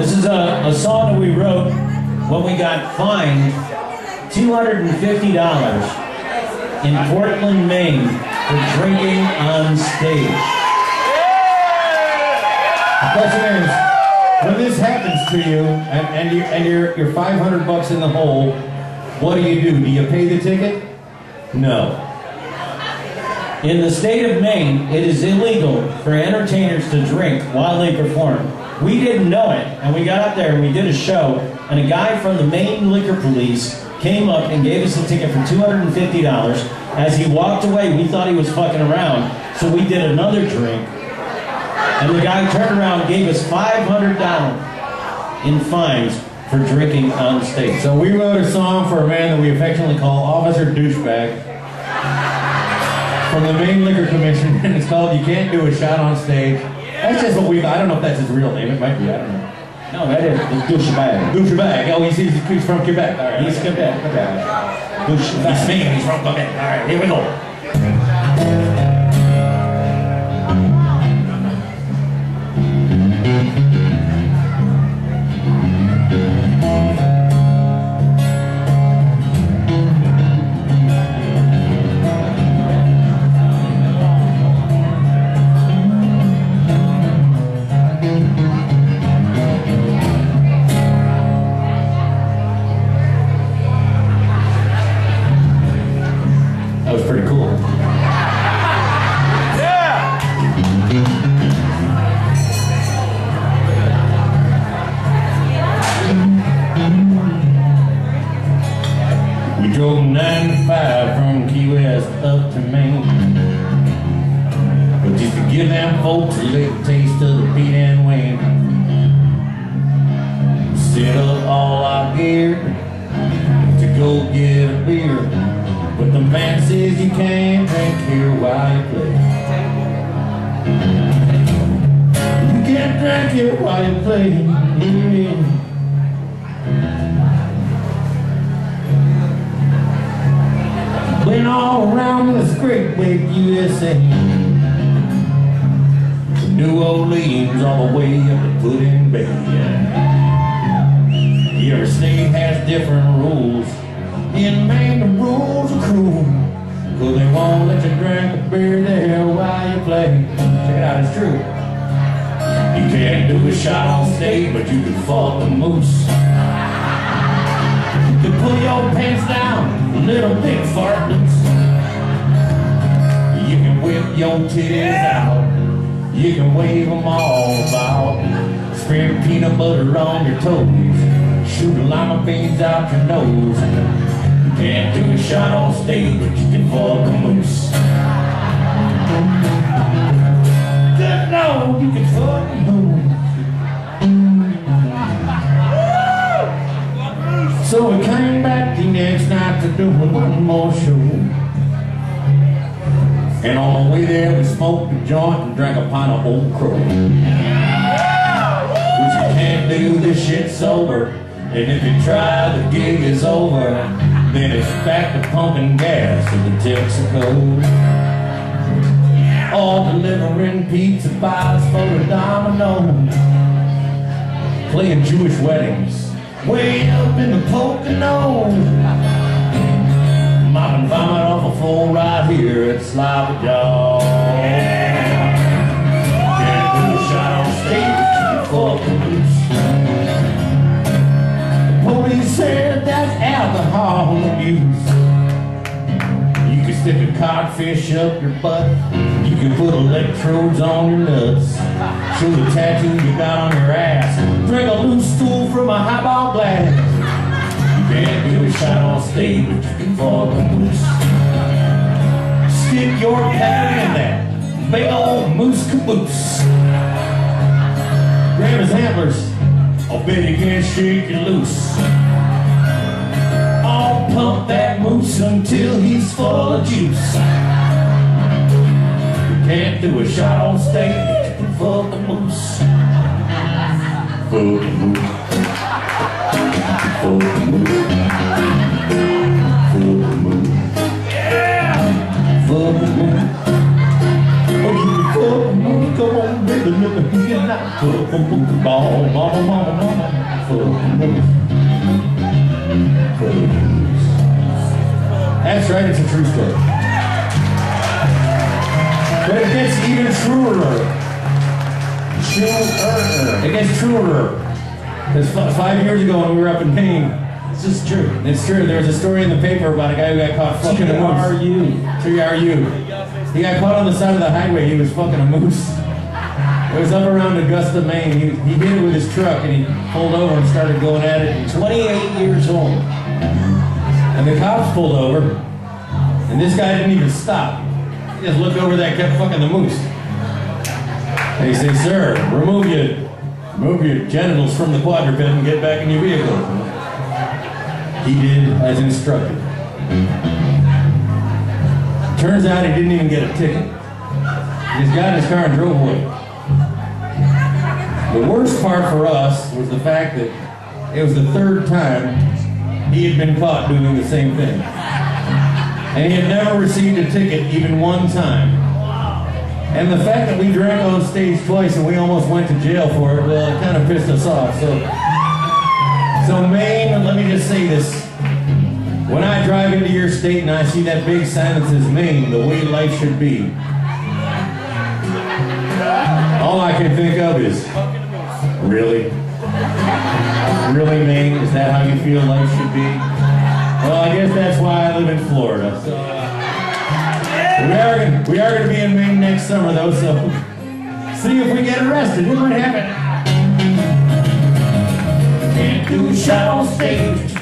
This is a, a song that we wrote when we got fined $250 in Portland, Maine for drinking on stage. The question is, when this happens to you and, and, you, and you're, you're 500 bucks in the hole, what do you do? Do you pay the ticket? No. In the state of Maine, it is illegal for entertainers to drink while they perform. We didn't know it, and we got up there and we did a show, and a guy from the Maine Liquor Police came up and gave us a ticket for $250. As he walked away, we thought he was fucking around, so we did another drink, and the guy turned around and gave us $500 in fines for drinking on stage. So we wrote a song for a man that we affectionately call Officer Douchebag from the Maine Liquor Commission, and it's called You Can't Do a Shot on Stage. That's just what we, I don't know if that's his real name, it might be, I don't know. No, that is douchebag. Douchebag, oh, he's, he's, he's from Quebec. All right. He's Quebec. Quebec. Douchebag. He's Maine, he's from Quebec. All right, here we go. We drove 95 from Key West up to Maine. But just to give them folks a little taste of the Pete and Wayne. Set up all our gear to go get a beer. But the man says you can't drink here while you play. You can't drink here while you play. Yeah. Went all around this great big USA. New Orleans all the way up to Put-in-Bay. Every state has different rules. In Maine, the rules are cruel. Cause they won't let you drink a beer there while you play. Check it out, it's true. You can't do a shot on stage, but you can fuck a moose. Pull your pants down, little bit fart loose. You can whip your titties out. You can wave them all about. Spread peanut butter on your toes. Shoot lima beans out your nose. You can't do a shot on stage, but you can fuck a one more show. And on the way there, we smoked a joint and drank a pint of Old Crow. But you can't do this shit sober. And if you try, the gig is over. Then it's back to pumping gas in the Texaco. All delivering pizza pies for the domino. Playing Jewish weddings way up in the Poconos. Here at Sloppy Joe. Can't do a shot on stage, loose. The police said that's alcohol abuse. You can stick a codfish up your butt. You can put electrodes on your nuts. Show the tattoo you got on your ass. Drink a loose stool from a highball glass. You can't do a shot on stage, but you Stick your pecker in that big old moose caboose. Grab his antlers. I'll bet he can't shake you loose. I'll pump that moose until he's full of juice. You can't do a shot on stage, fuck a moose. Fuck a moose. That's right, it's a true story. But it gets even truer. Truer. It gets truer. Because five years ago when we were up in Maine, it's just true. It's true. There was a story in the paper about a guy who got caught fucking a moose. T-R-U. T-R-U. He got caught on the side of the highway. He was fucking a moose. It was up around Augusta, Maine. He, he hit it with his truck and he pulled over and started going at it. 28 years old. And the cops pulled over, and this guy didn't even stop. He just looked over there, kept fucking the moose. And he said, "Sir, remove your, remove your genitals from the quadruped and get back in your vehicle." He did as instructed. Turns out he didn't even get a ticket. He just got in his car and drove away. The worst part for us was the fact that it was the third time he had been caught doing the same thing. And he had never received a ticket even one time. And the fact that we drank on stage twice and we almost went to jail for it, well, it kind of pissed us off. So, so Maine, let me just say this. When I drive into your state and I see that big sign that says Maine, the way life should be, all I can think of is, really? Really, Maine? Is that how you feel life should be? Well, I guess that's why I live in Florida. So, uh, we are gonna, we are going to be in Maine next summer, though. So, see if we get arrested. It might happen. Can't do shot on stage,